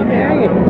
Amém.